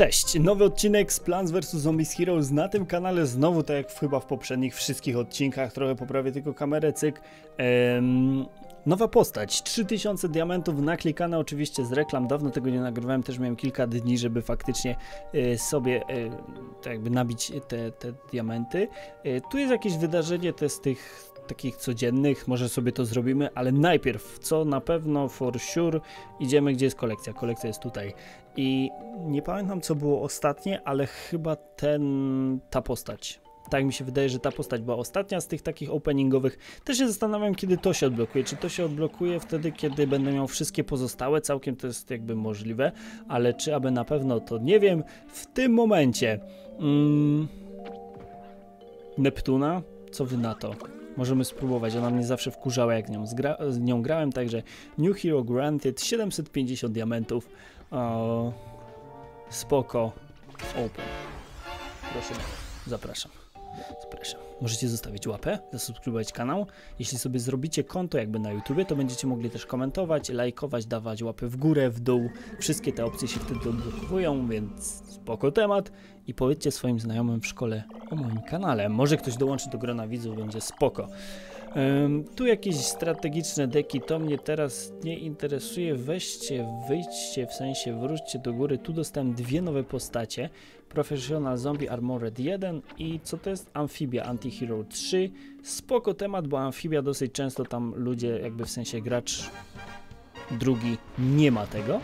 Cześć, nowy odcinek z Plants vs Zombies Heroes na tym kanale, znowu tak jak chyba w poprzednich wszystkich odcinkach, trochę poprawię tylko kamerę, cyk. Ehm, nowa postać, 3000 diamentów naklikane oczywiście z reklam, dawno tego nie nagrywałem, też miałem kilka dni, żeby faktycznie e, sobie e, tak jakby nabić te, te diamenty. E, tu jest jakieś wydarzenie, to jest tych takich codziennych, może sobie to zrobimy, ale najpierw, co na pewno for sure, idziemy gdzie jest kolekcja. Kolekcja jest tutaj. I nie pamiętam co było ostatnie, ale chyba ten, ta postać. Tak mi się wydaje, że ta postać była ostatnia z tych takich openingowych. Też się zastanawiam, kiedy to się odblokuje. Czy to się odblokuje wtedy, kiedy będę miał wszystkie pozostałe? Całkiem to jest jakby możliwe, ale czy aby na pewno to nie wiem. W tym momencie. Mm, Neptuna? Co wy na to? Możemy spróbować, ona mnie zawsze wkurzała jak nią z nią grałem, także New Hero Granted, 750 diamentów, o, spoko, open. Proszę, zapraszam. Zapraszam. Możecie zostawić łapę, zasubskrybować kanał. Jeśli sobie zrobicie konto jakby na YouTubie, to będziecie mogli też komentować, lajkować, dawać łapy w górę, w dół. Wszystkie te opcje się wtedy odblokowują, więc spoko temat. I powiedzcie swoim znajomym w szkole o moim kanale. Może ktoś dołączy do grona widzów, będzie spoko. Tu jakieś strategiczne deki, to mnie teraz nie interesuje. Weźcie, wyjdźcie, w sensie wróćcie do góry. Tu dostałem dwie nowe postacie. Professional Zombie Armored 1 i co to jest? Amphibia Antihero 3. Spoko temat, bo Amphibia dosyć często tam ludzie, jakby w sensie gracz drugi nie ma tego.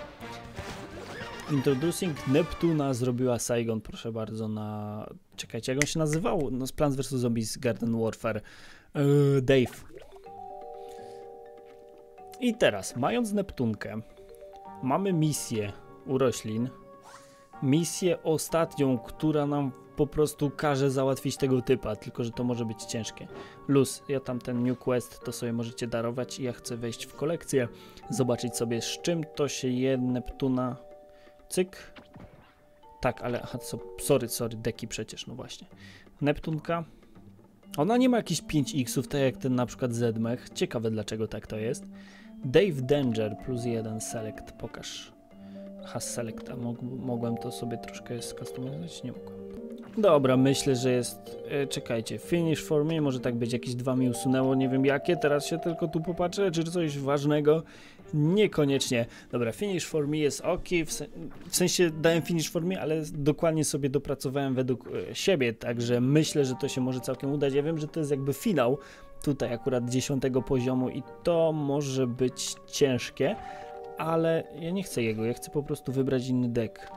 Introducing Neptuna zrobiła Saigon, proszę bardzo, na... Czekajcie, jak on się nazywał? No z Plants vs. Zombies Garden Warfare. Yy, Dave. I teraz, mając Neptunkę, mamy misję u roślin. Misję ostatnią, która nam po prostu każe załatwić tego typa, tylko że to może być ciężkie. Luz, ja tam ten New Quest to sobie możecie darować i ja chcę wejść w kolekcję, zobaczyć sobie z czym to się je Neptuna. Cyk. Tak, ale aha, so, sorry, sorry, deki przecież, no właśnie. Neptunka, ona nie ma jakichś 5x-ów, tak jak ten na przykład Zedmech. Ciekawe dlaczego tak to jest. Dave Danger plus jeden select, pokaż. Has select, a mog mogłem to sobie troszkę skustomizować? Nie mogłem. Dobra, myślę, że jest... E, czekajcie, finish for me, może tak być, jakieś dwa mi usunęło, nie wiem jakie, teraz się tylko tu popatrzę, czy coś ważnego. Niekoniecznie. Dobra, finish for me jest ok, w, se w sensie dałem finish for me, ale dokładnie sobie dopracowałem według e, siebie, także myślę, że to się może całkiem udać. Ja wiem, że to jest jakby finał, tutaj akurat dziesiątego poziomu i to może być ciężkie, ale ja nie chcę jego, ja chcę po prostu wybrać inny deck.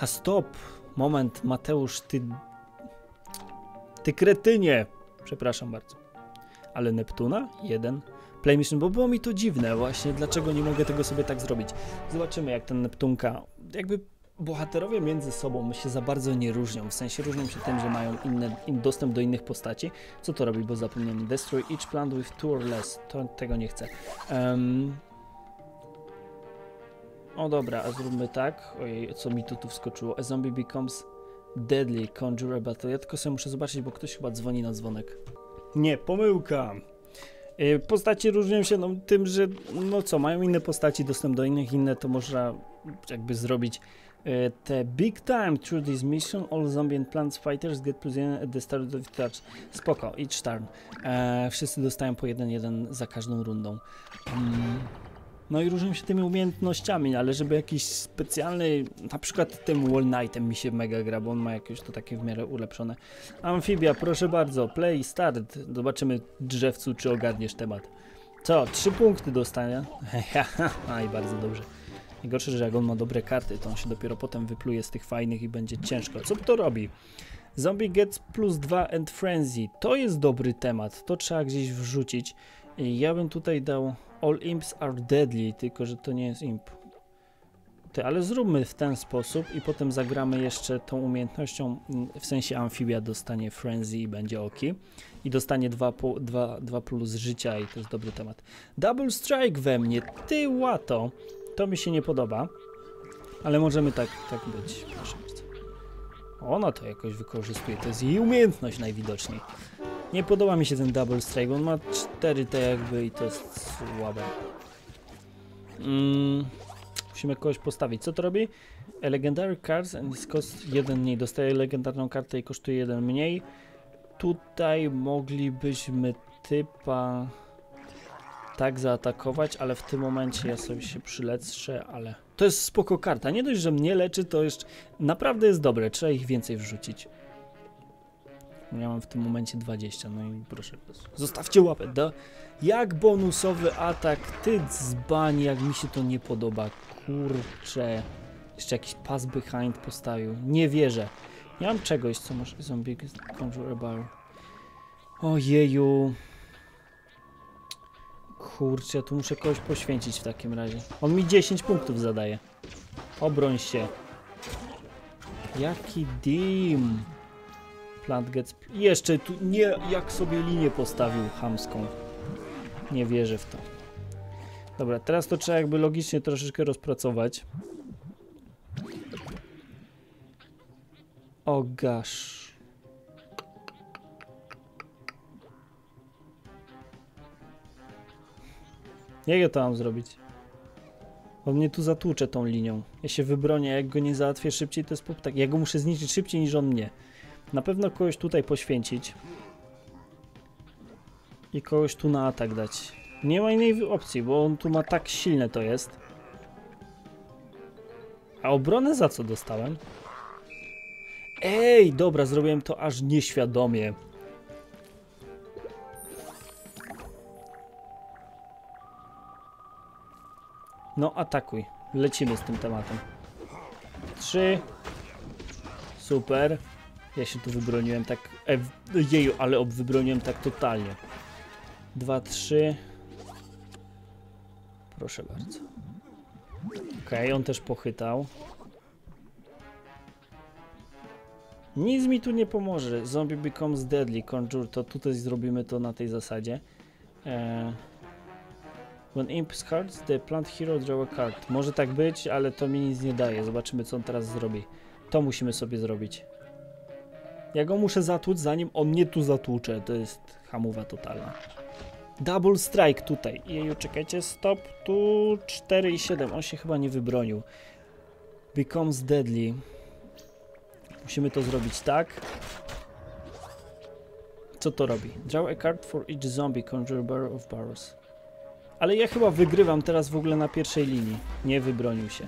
A stop! Moment, Mateusz, ty... Ty kretynie! Przepraszam bardzo. Ale Neptuna? Jeden. Play Mission, bo było mi to dziwne właśnie, dlaczego nie mogę tego sobie tak zrobić. Zobaczymy jak ten Neptunka, jakby bohaterowie między sobą się za bardzo nie różnią, w sensie różnią się tym, że mają inny in, dostęp do innych postaci. Co to robi, bo zapomniałem. Destroy each plant with two or less. To, tego nie chcę. Um, o dobra, a zróbmy tak. Ojej, co mi tu tu wskoczyło? A zombie becomes deadly, conjure battle. Ja tylko sobie muszę zobaczyć, bo ktoś chyba dzwoni na dzwonek. Nie, pomyłka. Y, postaci różnią się no, tym, że no co, mają inne postaci, dostęp do innych, inne to można jakby zrobić y, te big time through this mission all zombie and plants fighters get plus 1 at the start of the touch. Spoko, each turn. E, wszyscy dostają po 1-1 za każdą rundą. Mm. No i różnią się tymi umiejętnościami, ale żeby jakiś specjalny, na przykład tym Wall Knightem mi się mega gra, bo on ma jakieś to takie w miarę ulepszone. Amfibia, proszę bardzo, play, start. Zobaczymy drzewcu, czy ogarniesz temat. Co, trzy punkty dostania? A i bardzo dobrze. Najgorsze, że jak on ma dobre karty, to on się dopiero potem wypluje z tych fajnych i będzie ciężko. Co to robi? Zombie gets plus 2 and frenzy. To jest dobry temat, to trzeba gdzieś wrzucić. Ja bym tutaj dał All imps are deadly, tylko że to nie jest imp. Ty, ale zróbmy w ten sposób i potem zagramy jeszcze tą umiejętnością, w sensie amfibia dostanie frenzy i będzie ok. I dostanie 2, 2, 2 plus życia i to jest dobry temat. Double strike we mnie, ty łato. To mi się nie podoba, ale możemy tak, tak być, proszę bardzo. Ona to jakoś wykorzystuje, to jest jej umiejętność najwidoczniej. Nie podoba mi się ten double strike, on ma 4 te jakby i to jest słabe. Mm, musimy kogoś postawić. Co to robi? A legendary cards and its cost 1 mniej. Dostaję legendarną kartę i kosztuje 1 mniej. Tutaj moglibyśmy typa tak zaatakować, ale w tym momencie ja sobie się przylecę, ale to jest spoko karta. Nie dość, że mnie leczy, to jeszcze naprawdę jest dobre. Trzeba ich więcej wrzucić. Ja mam w tym momencie 20, no i proszę, zostawcie łapę. Do... Jak bonusowy atak, ty dzbani, jak mi się to nie podoba. Kurczę. Jeszcze jakiś pass behind postawił. Nie wierzę. Nie mam czegoś, co może zombie conjure bar. Ojeju. Kurczę, tu muszę kogoś poświęcić w takim razie. On mi 10 punktów zadaje. Obroń się. Jaki dim. Plant gets... Jeszcze tu nie, jak sobie linię postawił hamską. Nie wierzę w to. Dobra, teraz to trzeba jakby logicznie troszeczkę rozpracować. O gosh. Jak ja to mam zrobić? On mnie tu zatłucze tą linią. Ja się wybronię, jak go nie załatwię szybciej, to jest pop tak. Ja go muszę zniszczyć szybciej niż on mnie. Na pewno kogoś tutaj poświęcić. I kogoś tu na atak dać. Nie ma innej opcji, bo on tu ma tak silne to jest. A obronę za co dostałem? Ej, dobra, zrobiłem to aż nieświadomie. No, atakuj. Lecimy z tym tematem. Trzy. Super. Ja się tu wybroniłem tak... E, jeju, ale ob wybroniłem tak totalnie. Dwa, trzy. Proszę bardzo. Okej, okay, on też pochytał. Nic mi tu nie pomoże. Zombie becomes deadly. Conjure to tutaj zrobimy to na tej zasadzie. Eee. When imp cards, the plant hero draw a card. Może tak być, ale to mi nic nie daje. Zobaczymy co on teraz zrobi. To musimy sobie zrobić. Ja go muszę zatłuc, zanim on mnie tu zatłucze. To jest hamowa totalna. Double strike tutaj. Jeju, czekajcie, stop. Tu 4 i 7. On się chyba nie wybronił. Becomes deadly. Musimy to zrobić tak. Co to robi? Draw a card for each zombie, conjure bar of barrels. Ale ja chyba wygrywam teraz w ogóle na pierwszej linii. Nie wybronił się.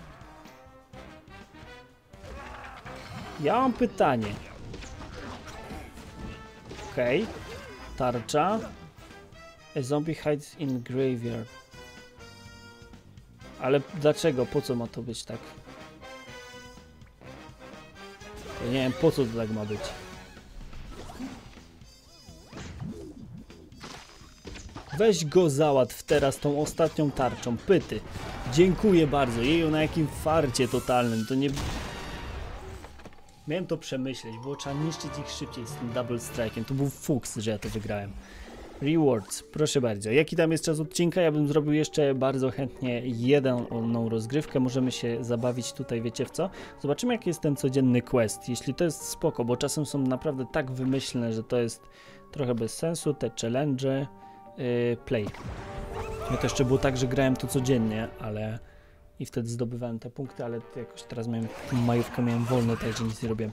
Ja mam pytanie. Okej. Okay. Tarcza. A zombie hides in graveyard. Ale dlaczego? Po co ma to być tak? Ja nie wiem po co to tak ma być. Weź go załatw teraz tą ostatnią tarczą. Pyty. Dziękuję bardzo. Jeju, na jakim farcie totalnym. To nie... Miałem to przemyśleć, bo trzeba niszczyć ich szybciej z tym double strike'iem. To był fuks, że ja to wygrałem. Rewards, proszę bardzo. Jaki tam jest czas odcinka? Ja bym zrobił jeszcze bardzo chętnie jedną rozgrywkę. Możemy się zabawić tutaj, wiecie w co? Zobaczymy, jaki jest ten codzienny quest. Jeśli to jest spoko, bo czasem są naprawdę tak wymyślne, że to jest trochę bez sensu. Te challenge, yy, play. Ja to jeszcze było tak, że grałem to codziennie, ale i wtedy zdobywałem te punkty, ale jakoś teraz miałem majówkę miałem wolne, także nic nie robiłem.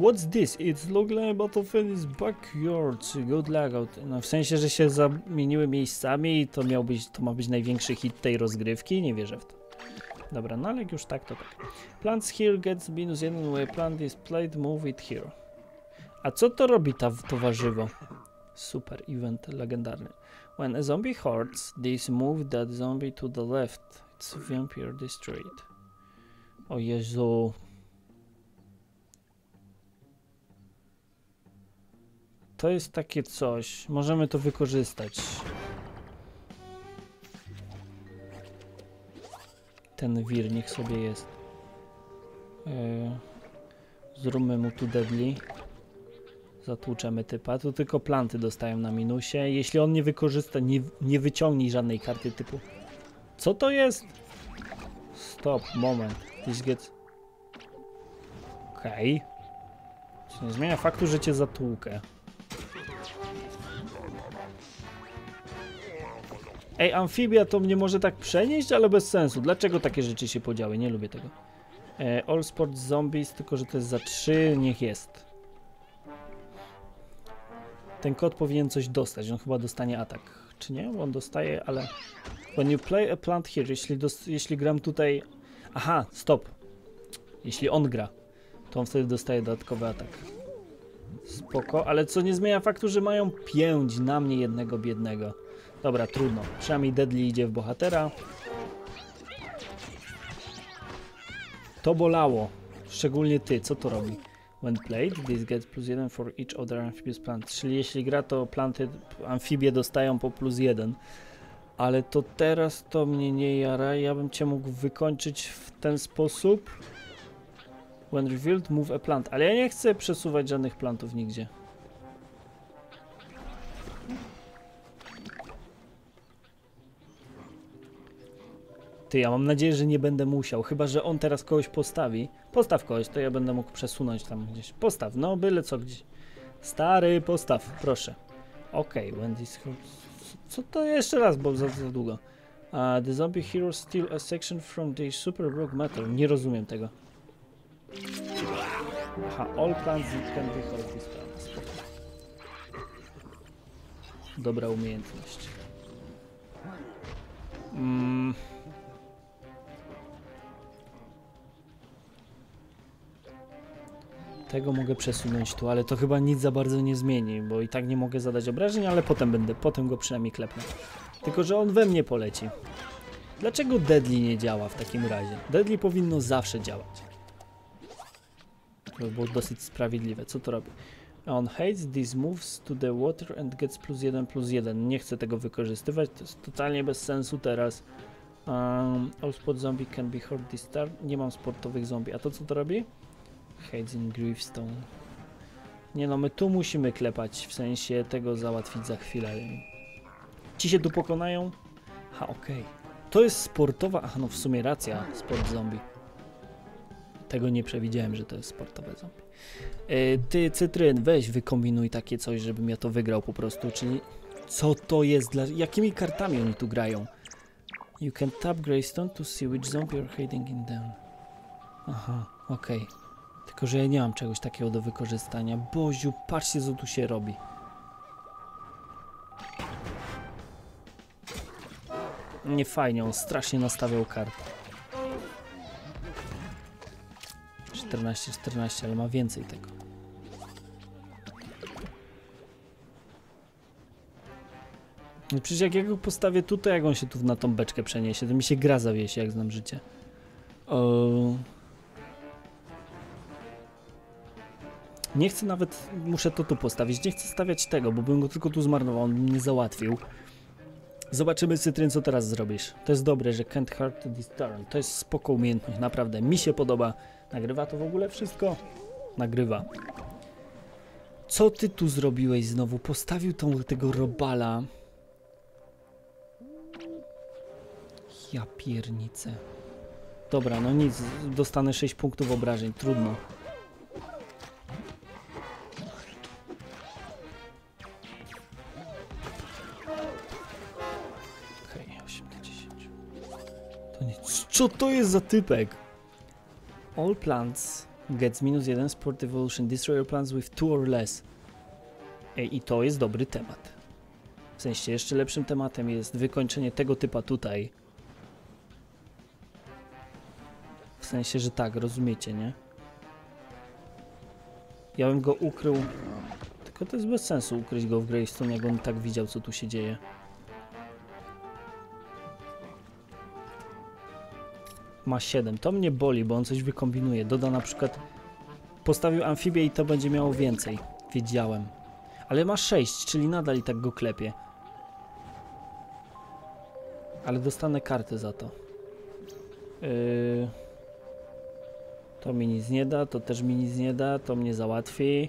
What's this? It's look like Battlefield's backyard. Good lagout. No w sensie, że się zamieniły miejscami i to miał być, to ma być największy hit tej rozgrywki? Nie wierzę w to. Dobra, no ale już tak, to tak. Plants here gets minus 1 where plant is played, move it here. A co to robi ta, to warzywo? Super, event legendarny. When a zombie hurts, this move that zombie to the left. Vampire destroyed. O Jezu. To jest takie coś. Możemy to wykorzystać. Ten wir niech sobie jest. Yy, zróbmy mu tu deadly. Zatłuczemy typa. Tu tylko planty dostają na minusie. Jeśli on nie wykorzysta, nie, nie wyciągnie żadnej karty typu. Co to jest? Stop, moment. This gets... Okej. Okay. nie zmienia faktu, że cię zatłukę. Ej, amfibia to mnie może tak przenieść, ale bez sensu. Dlaczego takie rzeczy się podziały? Nie lubię tego. E, All Sport Zombies, tylko że to jest za 3, niech jest. Ten kod powinien coś dostać, on chyba dostanie atak. Czy nie? On dostaje, ale... When you play a plant here, jeśli, jeśli gram tutaj... Aha, stop. Jeśli on gra, to on wtedy dostaje dodatkowy atak. Spoko, ale co nie zmienia faktu, że mają pięć na mnie jednego biednego. Dobra, trudno. Przynajmniej Deadly idzie w bohatera. To bolało. Szczególnie ty, co to robi? When played, this gets plus jeden for each other amphibious plant. Czyli jeśli gra, to planty, amfibie dostają po plus jeden. Ale to teraz to mnie nie jara. Ja bym cię mógł wykończyć w ten sposób. When revealed, move a plant. Ale ja nie chcę przesuwać żadnych plantów nigdzie. Ty, ja mam nadzieję, że nie będę musiał. Chyba, że on teraz kogoś postawi. Postaw kogoś, to ja będę mógł przesunąć tam gdzieś. Postaw, no byle co gdzieś. Stary, postaw, proszę. Okej, okay, when this... Co to jeszcze raz, bo za, za długo. Uh, the zombie hero steal a section from the super rogue metal. Nie rozumiem tego. Aha, all plants that can be. Spoko. Dobra umiejętność. Mm. Tego mogę przesunąć tu, ale to chyba nic za bardzo nie zmieni, bo i tak nie mogę zadać obrażeń, ale potem będę, potem go przynajmniej klepnę. Tylko, że on we mnie poleci. Dlaczego Deadly nie działa w takim razie? Deadly powinno zawsze działać. To by było dosyć sprawiedliwe. Co to robi? On hates these moves to the water and gets plus 1 plus 1. Nie chcę tego wykorzystywać, to jest totalnie bez sensu teraz. Um, all sport zombie can be hurt this start. Nie mam sportowych zombie. A to co to robi? Hates in Gravestone. Nie no, my tu musimy klepać, w sensie tego załatwić za chwilę. Ci się tu pokonają? Ha, okej. Okay. To jest sportowa... Aha, no w sumie racja, sport zombie. Tego nie przewidziałem, że to jest sportowe zombie. Yy, ty, Cytryn, weź wykombinuj takie coś, żebym ja to wygrał po prostu, czyli... Co to jest dla... Jakimi kartami oni tu grają? You can tap Greystone to see which zombie you're hiding in them. Aha, okej. Okay. Tylko, że ja nie mam czegoś takiego do wykorzystania. Boziu, patrzcie co tu się robi. Nie fajnie, on strasznie nastawiał kartę. 14, 14, ale ma więcej tego. No przecież jak ja go postawię tutaj, jak on się tu na tą beczkę przeniesie, to mi się gra zawiesi, jak znam życie. Nie chcę nawet, muszę to tu postawić, nie chcę stawiać tego, bo bym go tylko tu zmarnował, on mnie załatwił. Zobaczymy Cytryn, co teraz zrobisz. To jest dobre, że can't hurt this turn. To jest spoko umiejętność, naprawdę. Mi się podoba. Nagrywa to w ogóle wszystko? Nagrywa. Co ty tu zrobiłeś znowu? Postawił tą, tego robala. Ja piernicę. Dobra, no nic. Dostanę 6 punktów obrażeń. Trudno. Co to jest za typek? All plants gets minus 1 sport evolution. Destroy your plants with 2 or less. Ej, I to jest dobry temat. W sensie jeszcze lepszym tematem jest wykończenie tego typa tutaj. W sensie, że tak, rozumiecie, nie? Ja bym go ukrył. Tylko to jest bez sensu ukryć go w Greystone, jak on tak widział, co tu się dzieje. Ma 7. To mnie boli, bo on coś wykombinuje. Doda na przykład... Postawił amfibię i to będzie miało więcej. Wiedziałem. Ale ma 6, czyli nadal i tak go klepie. Ale dostanę kartę za to. Yy... To mi nic nie da, to też mi nic nie da, to mnie załatwi.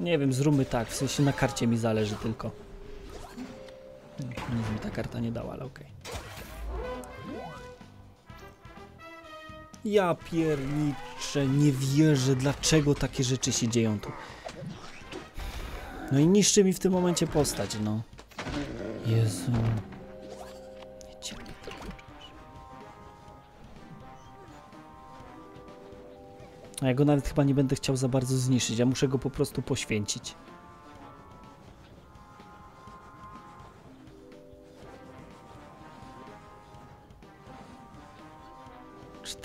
Nie wiem, zróbmy tak, w sensie na karcie mi zależy tylko. Nic mi ta karta nie dała, ale okej. Okay. Ja pierniczę, nie wierzę, dlaczego takie rzeczy się dzieją tu. No i niszczy mi w tym momencie postać, no. Jezu. Nie A ja go nawet chyba nie będę chciał za bardzo zniszczyć, ja muszę go po prostu poświęcić.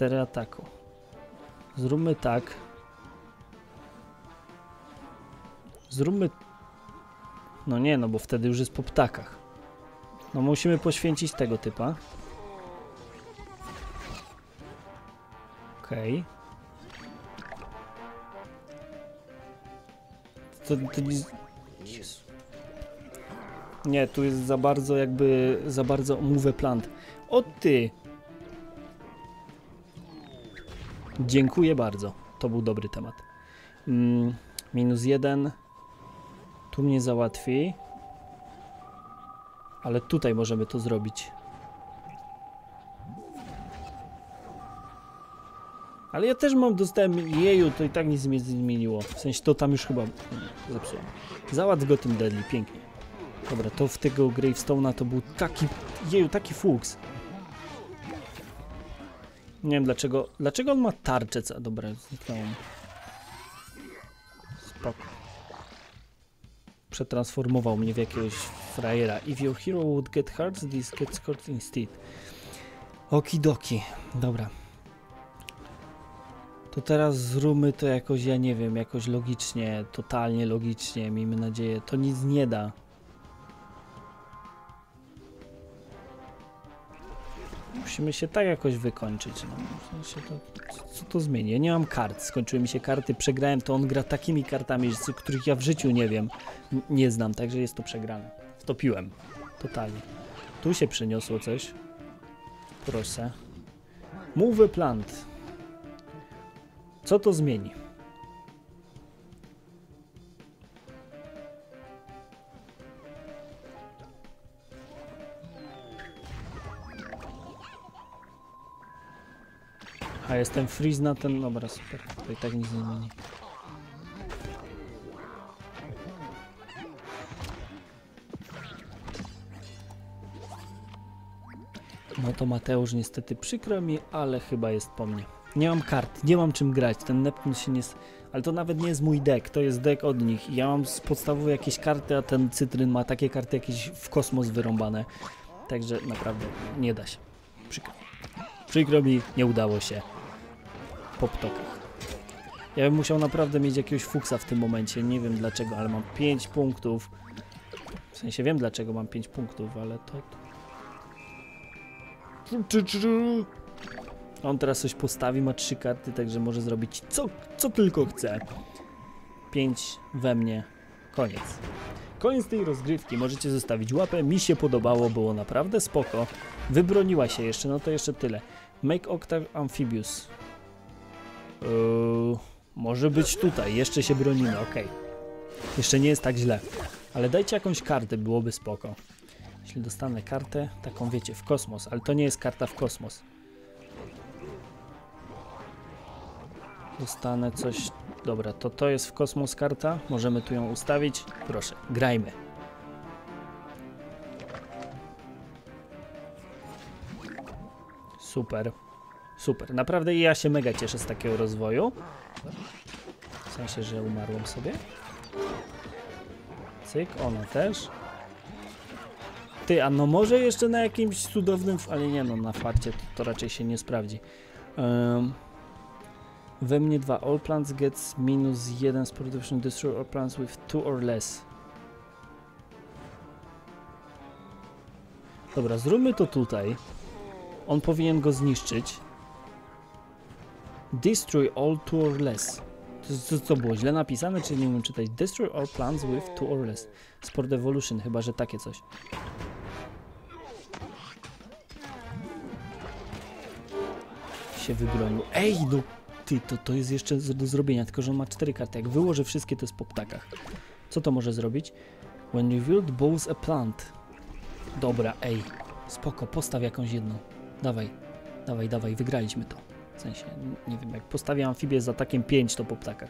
Cztery ataku. Zróbmy tak. Zróbmy... No nie, no bo wtedy już jest po ptakach. No musimy poświęcić tego typa. Okej. To, to nie... Jezu. Nie, tu jest za bardzo jakby, za bardzo move plant. O ty! Dziękuję bardzo. To był dobry temat. Mm, minus jeden. Tu mnie załatwi. Ale tutaj możemy to zrobić. Ale ja też mam, dostałem jeju, to i tak nic mnie nie zmieniło. W sensie to tam już chyba zepsułem. Załatw go tym deadly, pięknie. Dobra, to w tego Gravestone'a to był taki, jeju, taki fuks. Nie wiem dlaczego, dlaczego on ma tarczę, co, dobra, zniknęło mu. Spoko. Przetransformował mnie w jakiegoś frajera. If your hero would get hurt, this gets hurt instead. Okidoki, dobra. To teraz zróbmy to jakoś, ja nie wiem, jakoś logicznie, totalnie logicznie, miejmy nadzieję. To nic nie da. Musimy się tak jakoś wykończyć. No, w sensie to, co to zmieni? Ja nie mam kart, skończyły mi się karty, przegrałem, to on gra takimi kartami, których ja w życiu nie wiem, nie znam, także jest to przegrane. Wtopiłem, totalnie. Tu się przyniosło coś. Proszę. Move plant. Co to zmieni? A jestem freeze na ten. Dobra, super. To i tak nic nie zmieni. No to Mateusz, niestety przykro mi, ale chyba jest po mnie. Nie mam kart, nie mam czym grać. Ten Neptun się nie. Ale to nawet nie jest mój deck, to jest deck od nich. Ja mam z podstawowej jakieś karty, a ten cytryn ma takie karty jakieś w kosmos wyrąbane. Także naprawdę nie da się. Przykro. Przykro mi, nie udało się po ptokach. Ja bym musiał naprawdę mieć jakiegoś fuksa w tym momencie. Nie wiem dlaczego, ale mam 5 punktów. W sensie wiem dlaczego mam 5 punktów, ale to. On teraz coś postawi, ma 3 karty, także może zrobić co, co tylko chce. 5 we mnie. Koniec. Koniec tej rozgrywki. Możecie zostawić łapę. Mi się podobało, było naprawdę spoko. Wybroniła się jeszcze, no to jeszcze tyle. Make Octave Amphibious. Yy, może być tutaj, jeszcze się bronimy, ok. Jeszcze nie jest tak źle. Ale dajcie jakąś kartę, byłoby spoko. Jeśli dostanę kartę, taką wiecie, w kosmos, ale to nie jest karta w kosmos. Dostanę coś... Dobra, to to jest w kosmos karta. Możemy tu ją ustawić. Proszę, grajmy. Super. Super. Naprawdę ja się mega cieszę z takiego rozwoju. W sensie, że umarłem sobie. Cyk, ona też. Ty, a no może jeszcze na jakimś cudownym, ale nie no, na farcie to, to raczej się nie sprawdzi. Um, we mnie 2. All plants gets minus 1 z production destroy all plants with 2 or less. Dobra, zróbmy to tutaj. On powinien go zniszczyć. Destroy all two or less. To, co było źle napisane, czy nie umiem czytać? Destroy all plants with two or less. Sport Evolution, chyba że takie coś. Się wybronił. Ej, no ty, to, to jest jeszcze do zrobienia, tylko że on ma cztery karty. Jak wyłożę wszystkie, to jest po ptakach. Co to może zrobić? When revealed bows a plant. Dobra, ej. Spoko, postaw jakąś jedną. Dawaj, dawaj, dawaj, wygraliśmy to. W sensie, nie wiem, jak postawię amfibię z atakiem 5, to po ptakach.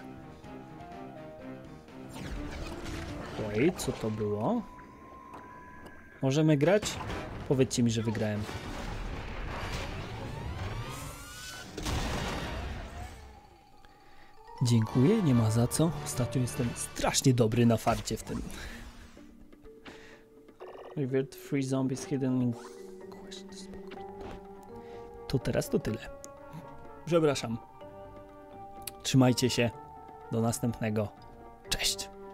Okej, co to było? Możemy grać? Powiedzcie mi, że wygrałem. Dziękuję, nie ma za co. Ostatnio jestem strasznie dobry na farcie w tym. Revert free zombies hidden in. To teraz to tyle. Przepraszam. Trzymajcie się. Do następnego. Cześć.